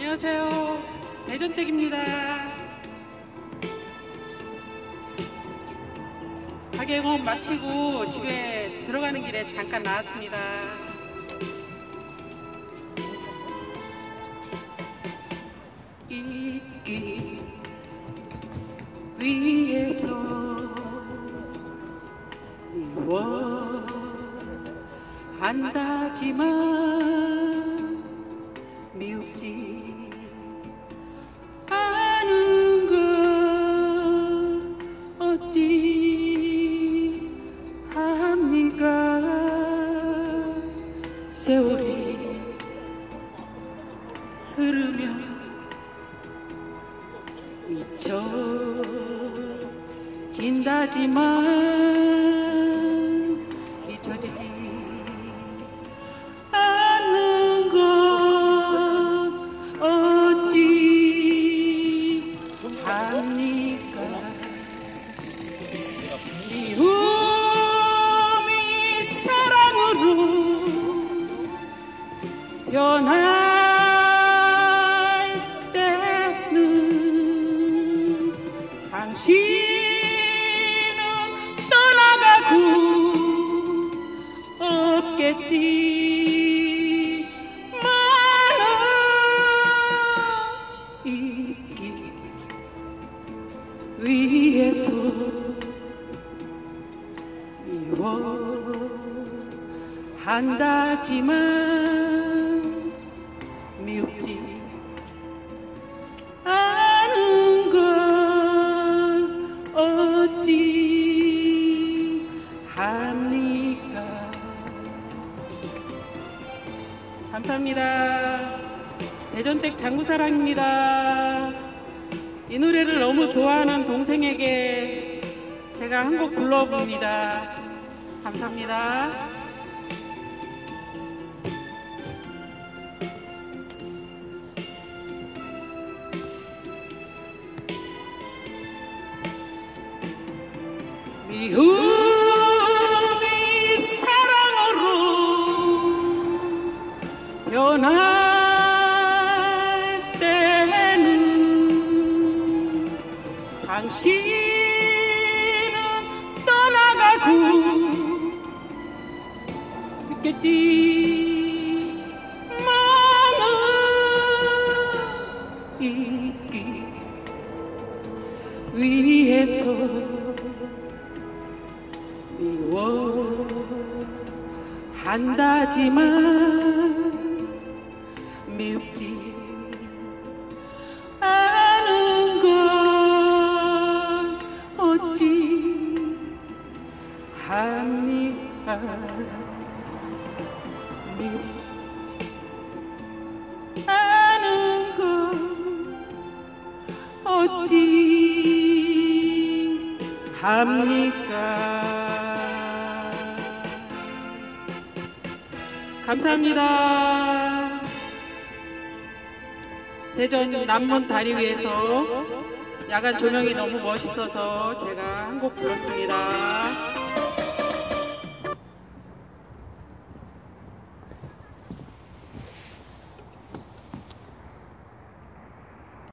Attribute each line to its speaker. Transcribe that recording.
Speaker 1: 안녕하세요. 대전댁입니다. 가게공원 마치고 집에 들어가는 길에 잠깐 나왔습니다. 이길 위에서 미워한다지만 미흡지 않은 건 어찌 합니까? 세월이 흐르면 잊혀진다지만 미워한다지만 미흡지 않은 건 어찌 합니까? 감사합니다. 대전댁 장구사랑입니다. 이 노래를 너무 좋아하는 동생에게 제가 한 곡 불러봅니다 감사합니다. 미움이 사랑으로 때는 당신 있겠지. 많은 있기 위해서 미워한다지만 미흡지 않은 건 어찌 합니까 어찌 합니까 감사합니다. 대전 남문 다리 위에서 야간 조명이 너무 멋있어서 제가 한 곡 불렀습니다.